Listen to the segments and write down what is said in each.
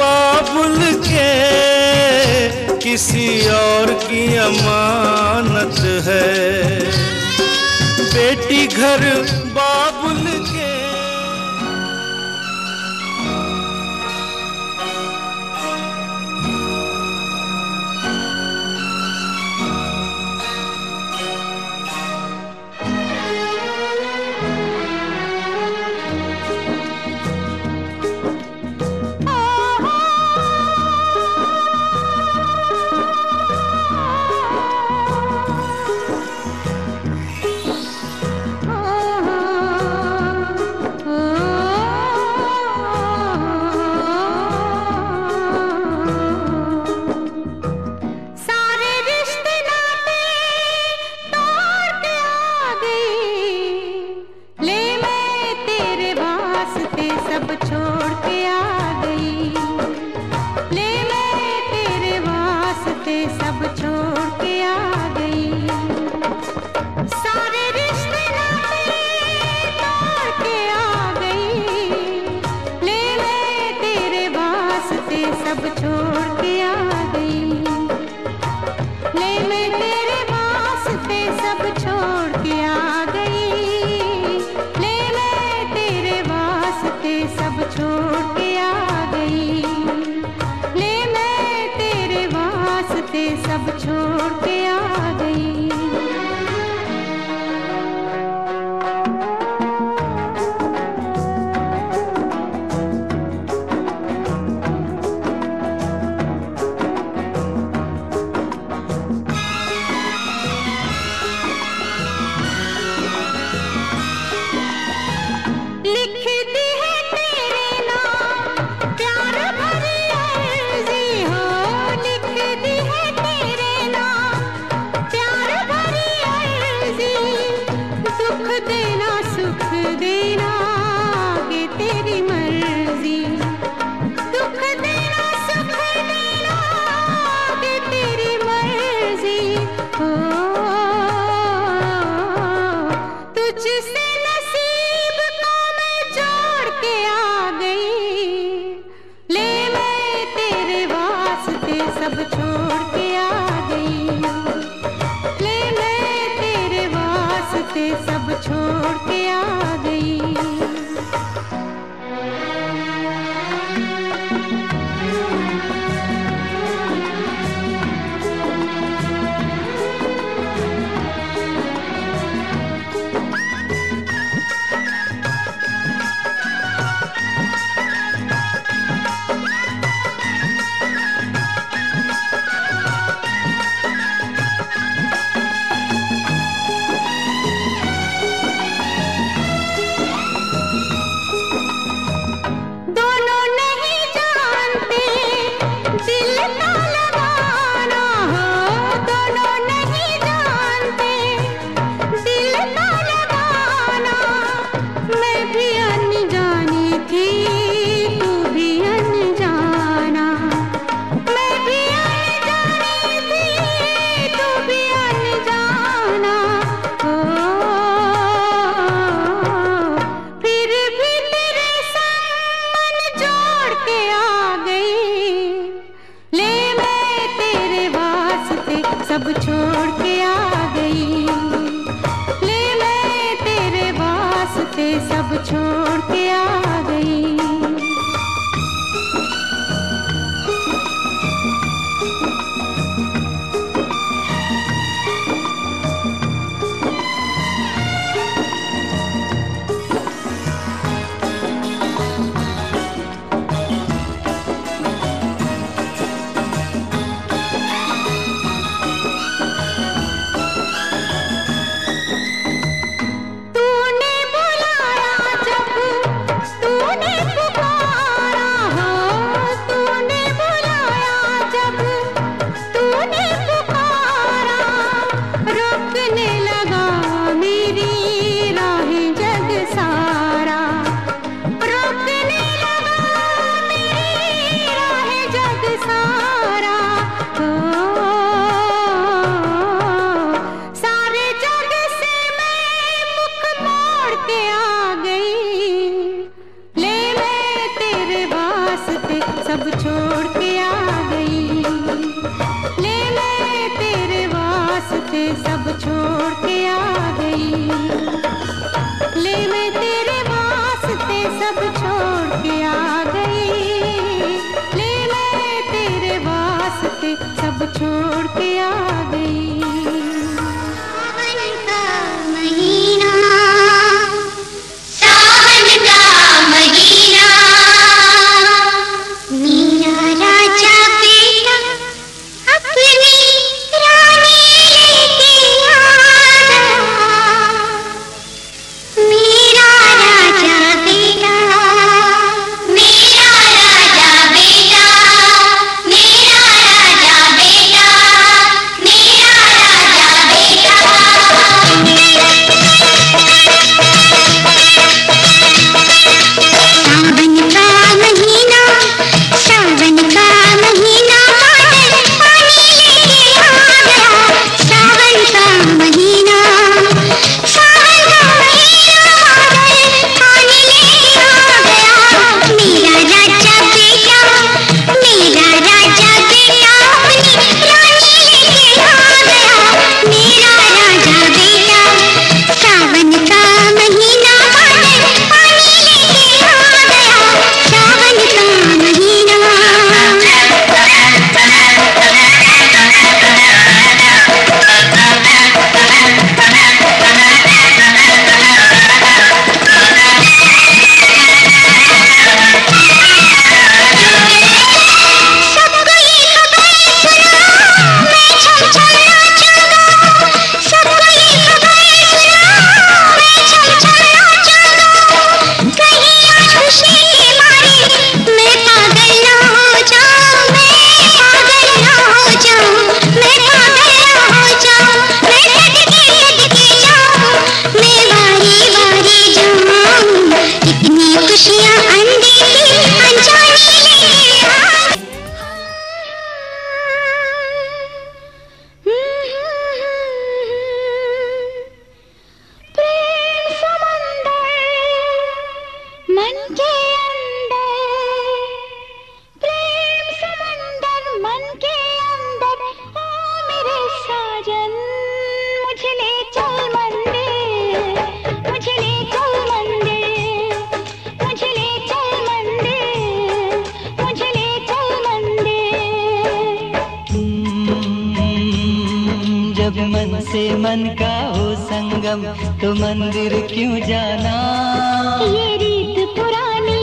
बाबुल के किसी और की अमानत है। बेटी घर बा सब छोड़ संगम तो मंदिर क्यों जाना? ये रीत पुरानी।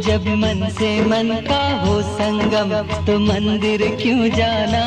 जब मन से मन का हो संगम तो मंदिर क्यों जाना?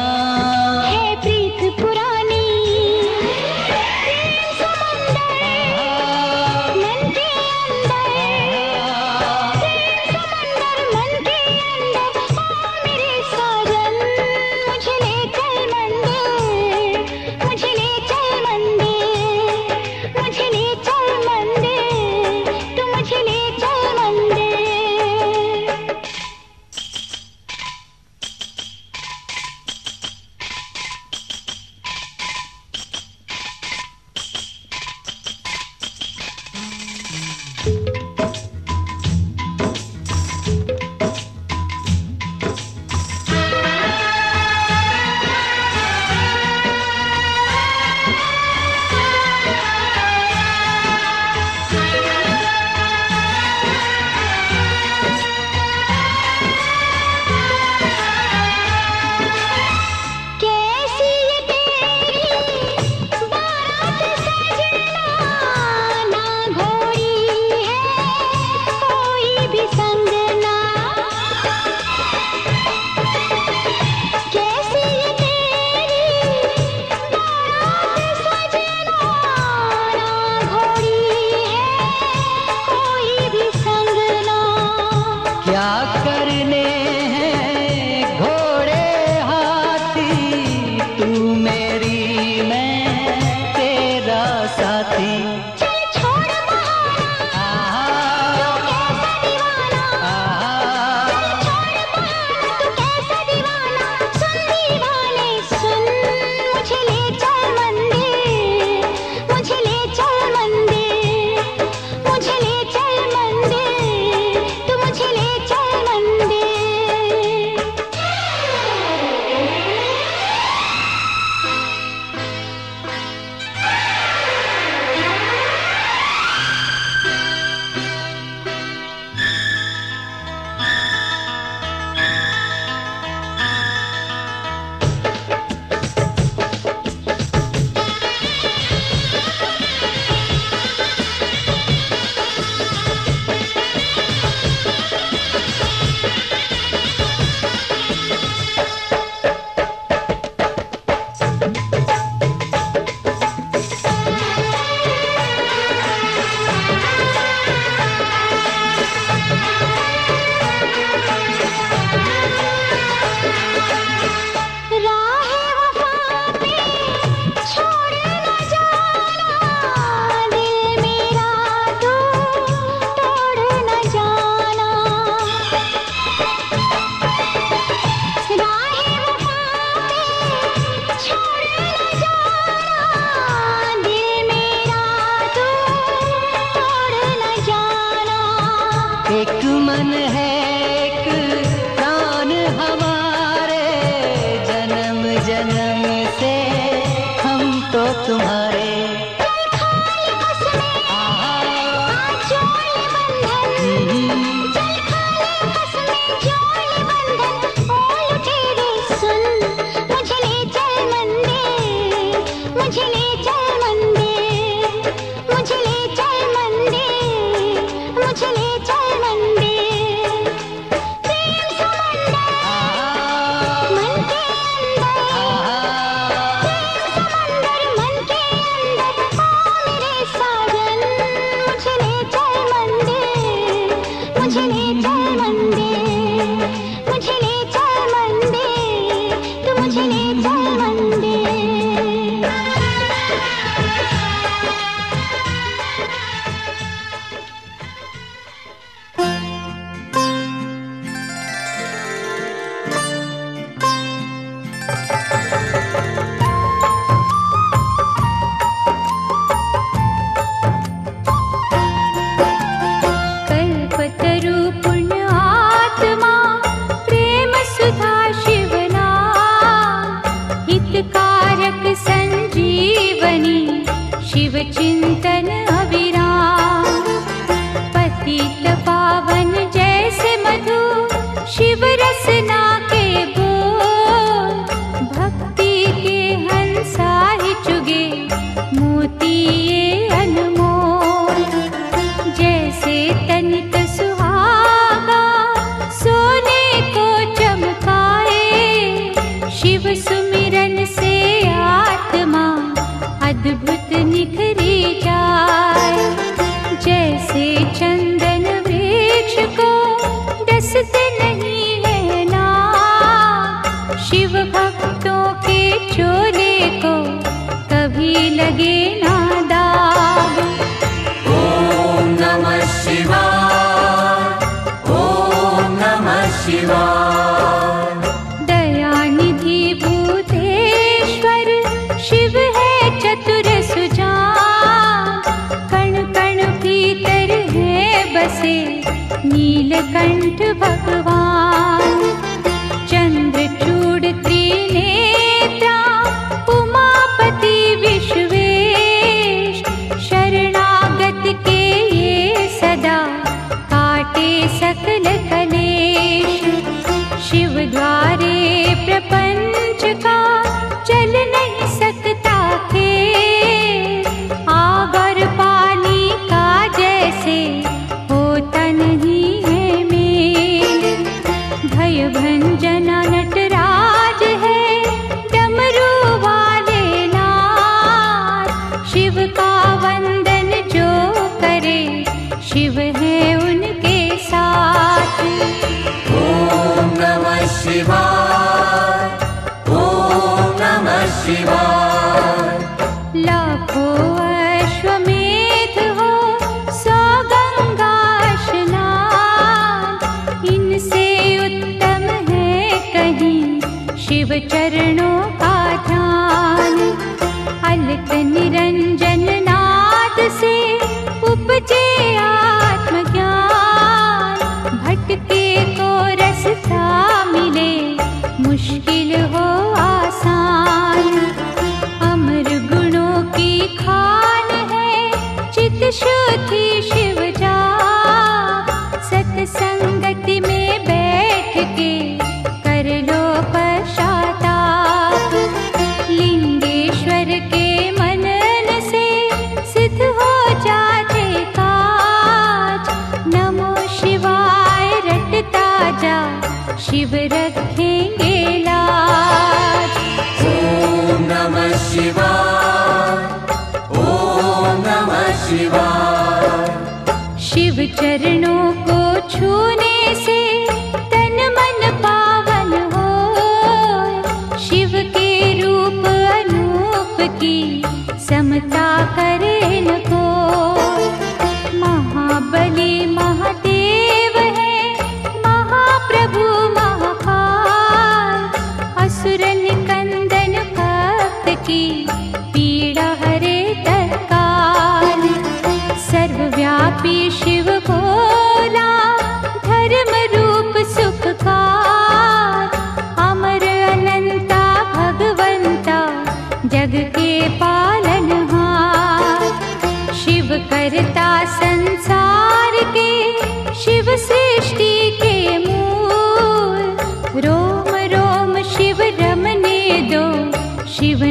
day. शोले को कभी लगे ना। चरणों का ध्यान अलक निरंजन नाद से शिव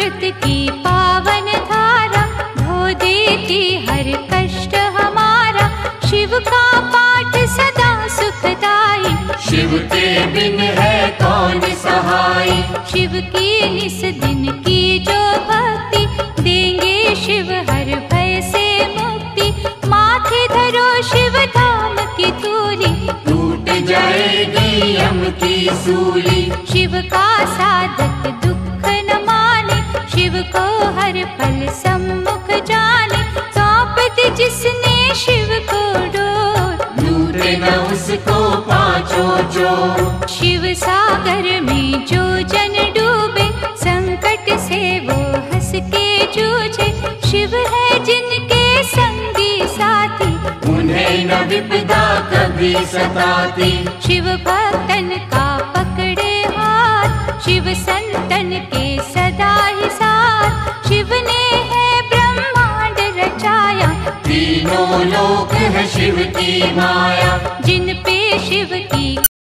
अमृत की पावन धारा धो देती हर कष्ट हमारा। शिव का पाठ सदा सुखदाई शिव के बिन है कौन सहाय? शिव की निस दिन की जो भक्ति देंगे शिव हर भय से मुक्ति। माथे धरो शिव धाम की तूली टूट जाएगी यम की सूली। शिव का साधक शिव को हर पल सम्मुख जाने सौंप दे जिसने शिव को डोर। न उसको पाँचों जो शिव सागर में जो जन डूबे संकट से वो हंस के जूझे। शिव है जिनके संगी साथी उन्हें न विपदा कभी सताती। शिव भक्तन का पकड़े हाथ शिव संतन के साथ शिव ने है ब्रह्मांड रचाया। तीनों लोक है शिव की माया जिन पे शिव की